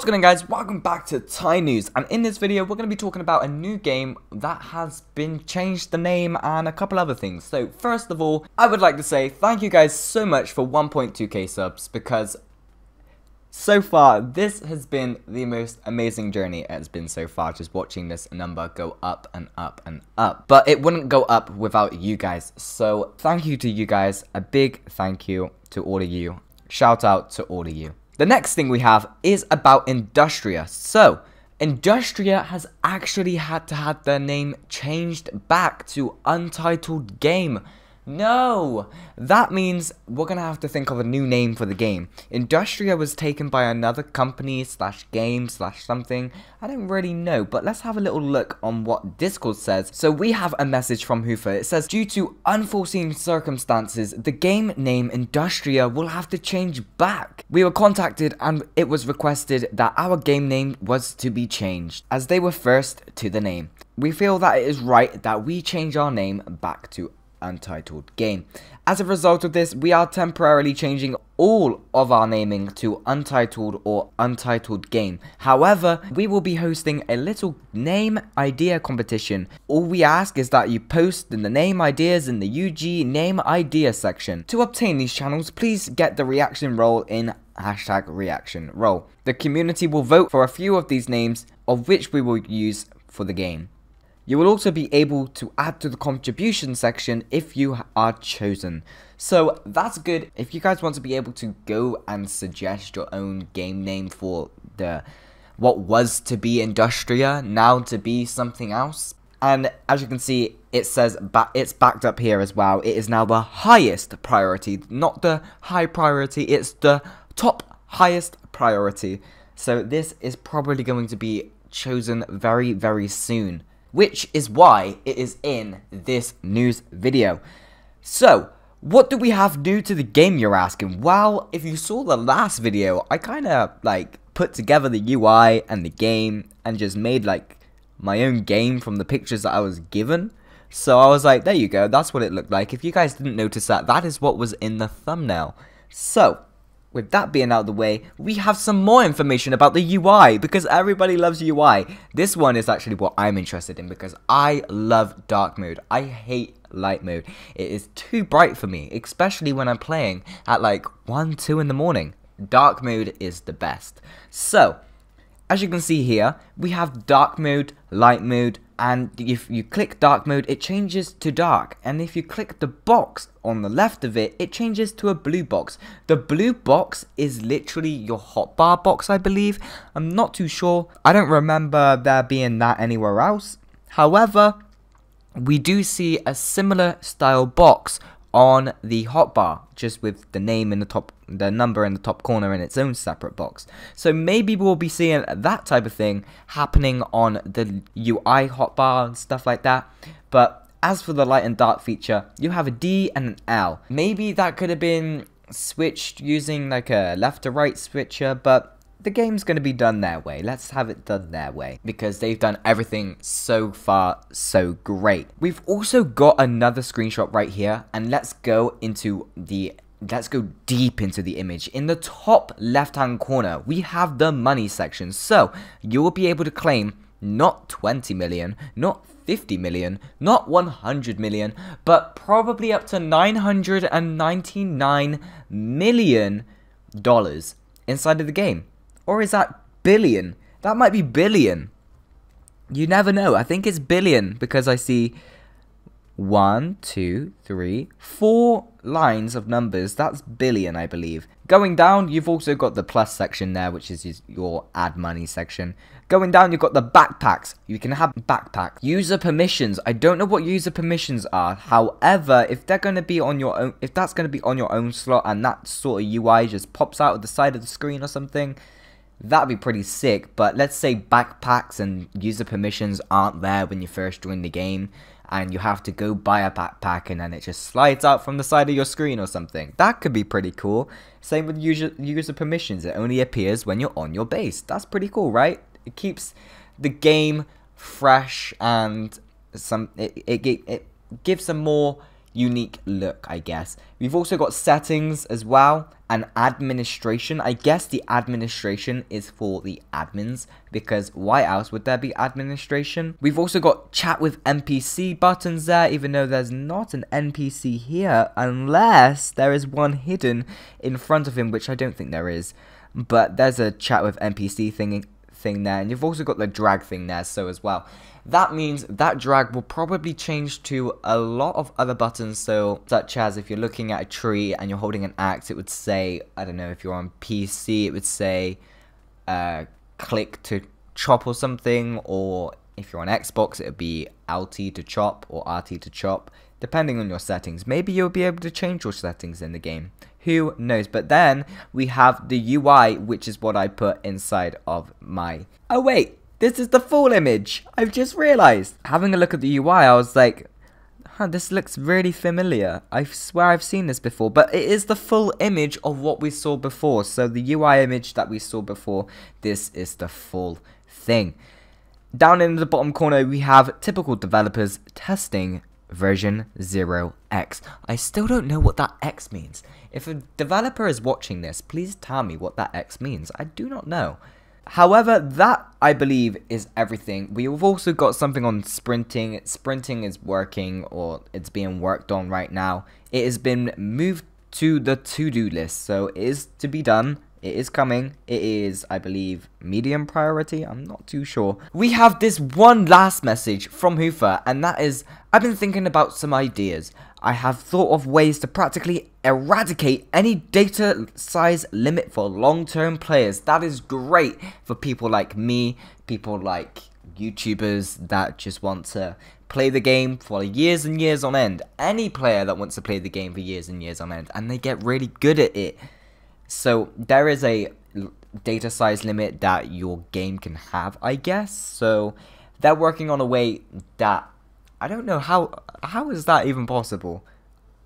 What's going on guys, welcome back to TyNews, and in this video we're going to be talking about a new game that has been changed the name and a couple other things. So first of all, I would like to say thank you guys so much for 1.2k subs, because so far this has been the most amazing journey it has been so far, just watching this number go up and up and up. But it wouldn't go up without you guys, so thank you to you guys, a big thank you to all of you, shout out to all of you. The next thing we have is about Industria. So, Industria has actually had to have their name changed back to Untitled Game. No! That means we're gonna have to think of a new name for the game. Industria was taken by another company slash game slash something. I don't really know, but let's have a little look on what Discord says. So we have a message from Hoofer. It says, due to unforeseen circumstances, the game name Industria will have to change back. We were contacted and it was requested that our game name was to be changed, as they were first to the name. We feel that it is right that we change our name back to Untitled Game. As a result of this, we are temporarily changing all of our naming to Untitled or Untitled Game. However, we will be hosting a little name idea competition. All we ask is that you post in the name ideas in the UG name idea section. To obtain these channels, please get the reaction role in hashtag reaction role. The community will vote for a few of these names, of which we will use for the game. You will also be able to add to the contribution section if you are chosen. So that's good. If you guys want to be able to go and suggest your own game name for the what was to be Industria, now to be something else. And as you can see, it says ba it's backed up here as well. It is now the highest priority, not the high priority, it's the top highest priority. So this is probably going to be chosen very, very soon which is why it is in this news video. So, what do we have new to the game you're asking? Well, if you saw the last video, I kind of like put together the UI and the game and just made like my own game from the pictures that I was given. So I was like, there you go, that's what it looked like. If you guys didn't notice that, that is what was in the thumbnail. So, with that being out of the way, we have some more information about the UI because everybody loves UI. This one is actually what I'm interested in because I love dark mode. I hate light mode. It is too bright for me, especially when I'm playing at like 1, 2 in the morning. Dark mode is the best. So, as you can see here, we have dark mode, light mode, and if you click dark mode it changes to dark. And if you click the box on the left of it it changes to a blue box. The blue box is literally your hotbar box I believe. I'm not too sure. I don't remember there being that anywhere else. However we do see a similar style box on the hotbar, just with the name in the top, the number in the top corner in its own separate box. So maybe we'll be seeing that type of thing happening on the UI hotbar and stuff like that. But as for the light and dark feature, you have a D and an L. Maybe that could have been switched using like a left to right switcher, but the game's going to be done their way. Let's have it done their way because they've done everything so far so great. We've also got another screenshot right here and let's go into the let's go deep into the image. In the top left hand corner, we have the money section. So you will be able to claim not 20 million, not 50 million, not 100 million, but probably up to 999 million dollars inside of the game. Or is that billion? That might be billion. You never know. I think it's billion because I see one, two, three, four lines of numbers. That's billion, I believe. Going down, you've also got the plus section there, which is your add money section. Going down, you've got the backpacks. You can have backpack. User permissions. I don't know what user permissions are. However, if they're going to be on your own, if that's going to be on your own slot and that sort of UI just pops out of the side of the screen or something, That'd be pretty sick, but let's say backpacks and user permissions aren't there when you first join the game, and you have to go buy a backpack and then it just slides out from the side of your screen or something. That could be pretty cool. Same with user, user permissions, it only appears when you're on your base. That's pretty cool, right? It keeps the game fresh and some it, it, it gives a more unique look, I guess. We've also got settings as well and administration. I guess the administration is for the admins because why else would there be administration? We've also got chat with NPC buttons there even though there's not an NPC here unless there is one hidden in front of him which I don't think there is. But there's a chat with NPC thing thing there and you've also got the drag thing there so as well. That means that drag will probably change to a lot of other buttons, so such as if you're looking at a tree and you're holding an axe, it would say, I don't know, if you're on PC, it would say uh, click to chop or something, or if you're on Xbox, it would be LT to chop or RT to chop, depending on your settings. Maybe you'll be able to change your settings in the game. Who knows? But then we have the UI, which is what I put inside of my... Oh wait, this is the full image. I've just realized. Having a look at the UI, I was like, huh, this looks really familiar. I swear I've seen this before, but it is the full image of what we saw before. So the UI image that we saw before, this is the full thing. Down in the bottom corner, we have typical developers testing version 0x. I still don't know what that X means. If a developer is watching this, please tell me what that X means. I do not know. However, that I believe is everything. We've also got something on sprinting. Sprinting is working or it's being worked on right now. It has been moved to the to-do list, so it is to be done. It is coming. It is, I believe, medium priority. I'm not too sure. We have this one last message from Hoofer, and that is, I've been thinking about some ideas. I have thought of ways to practically eradicate any data size limit for long-term players. That is great for people like me, people like YouTubers that just want to play the game for years and years on end. Any player that wants to play the game for years and years on end, and they get really good at it. So there is a data size limit that your game can have, I guess. So they're working on a way that I don't know how how is that even possible?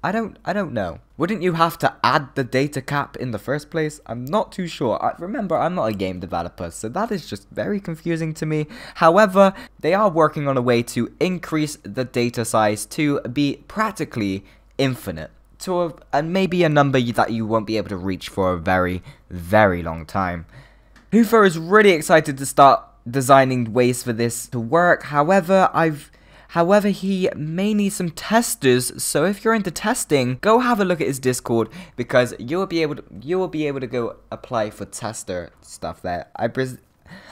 I don't I don't know. Wouldn't you have to add the data cap in the first place? I'm not too sure. I, remember, I'm not a game developer, so that is just very confusing to me. However, they are working on a way to increase the data size to be practically infinite. To a, and maybe a number that you won't be able to reach for a very, very long time. Hoofer is really excited to start designing ways for this to work. However, I've However, he may need some testers, so if you're into testing, go have a look at his Discord because you'll be able to you will be able to go apply for tester stuff there. I pres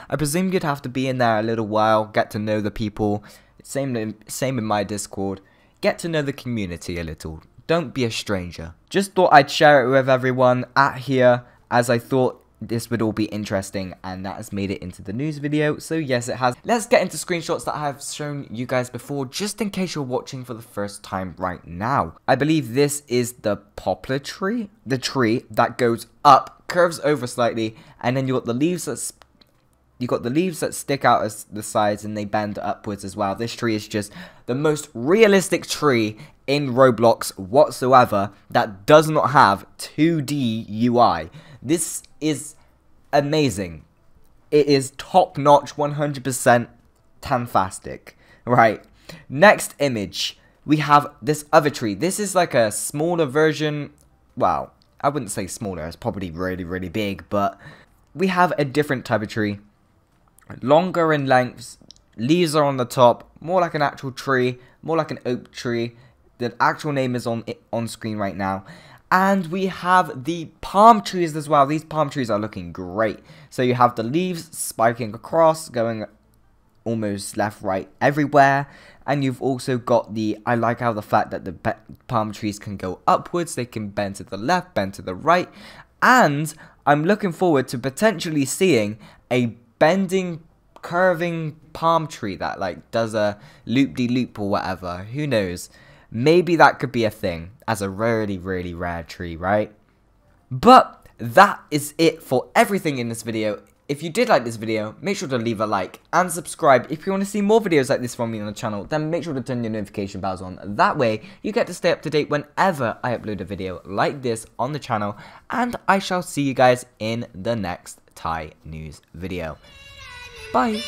I presume you'd have to be in there a little while, get to know the people. Same same in my Discord. Get to know the community a little. Don't be a stranger. Just thought I'd share it with everyone at here as I thought this would all be interesting and that has made it into the news video. So yes it has. Let's get into screenshots that i have shown you guys before just in case you're watching for the first time right now. I believe this is the poplar tree the tree that goes up curves over slightly and then you got the leaves that you got the leaves that stick out as the sides and they bend upwards as well this tree is just the most realistic tree in roblox whatsoever that does not have 2d ui this is amazing. It is top notch, 100% tantastic. Right. Next image, we have this other tree. This is like a smaller version. Well, I wouldn't say smaller. It's probably really, really big. But we have a different type of tree. Longer in length. Leaves are on the top. More like an actual tree. More like an oak tree. The actual name is on on screen right now. And we have the palm trees as well. These palm trees are looking great. So you have the leaves spiking across, going almost left, right, everywhere. And you've also got the, I like how the fact that the palm trees can go upwards. They can bend to the left, bend to the right. And I'm looking forward to potentially seeing a bending curving palm tree that like does a loop-de-loop or whatever. Who knows? Maybe that could be a thing as a really, really rare tree, right? But that is it for everything in this video. If you did like this video, make sure to leave a like and subscribe. If you want to see more videos like this from me on the channel, then make sure to turn your notification bells on. That way, you get to stay up to date whenever I upload a video like this on the channel. And I shall see you guys in the next Thai news video. Bye!